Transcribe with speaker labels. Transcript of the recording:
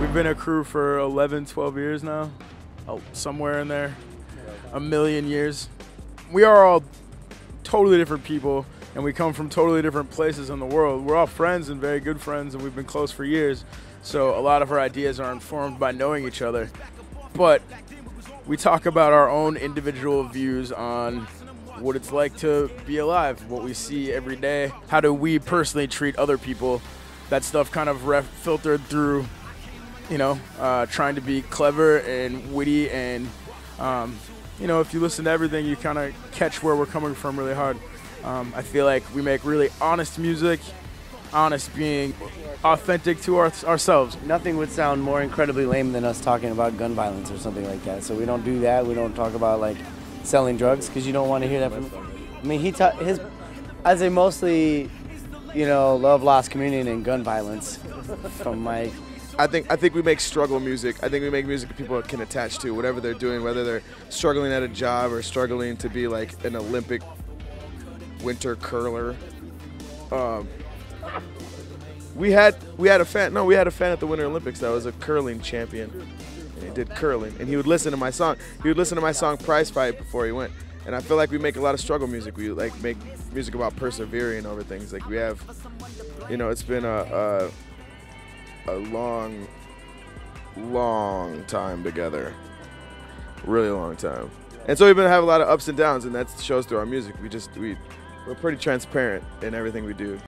Speaker 1: We've been a crew for 11, 12 years now, oh, somewhere in there, a million years. We are all totally different people, and we come from totally different places in the world. We're all friends and very good friends, and we've been close for years. So a lot of our ideas are informed by knowing each other. But we talk about our own individual views on what it's like to be alive, what we see every day. How do we personally treat other people? That stuff kind of filtered through, you know, uh, trying to be clever and witty. And, um, you know, if you listen to everything, you kind of catch where we're coming from really hard. Um, I feel like we make really honest music, honest being authentic to our- ourselves.
Speaker 2: Nothing would sound more incredibly lame than us talking about gun violence or something like that. So we don't do that. We don't talk about like selling drugs because you don't want to hear that from. I mean, he ta- his as a mostly, you know, love lost communion and gun violence from my.
Speaker 3: I think I think we make struggle music. I think we make music that people can attach to, whatever they're doing, whether they're struggling at a job or struggling to be like an Olympic winter curler. Um, we had we had a fan. No, we had a fan at the Winter Olympics that was a curling champion. And he did curling, and he would listen to my song. He would listen to my song "Prize Fight" before he went. And I feel like we make a lot of struggle music. We like make music about persevering over things. Like we have, you know, it's been a, a a long, long time together. Really long time. And so we've been having a lot of ups and downs, and that shows through our music. We just we we're pretty transparent in everything we do.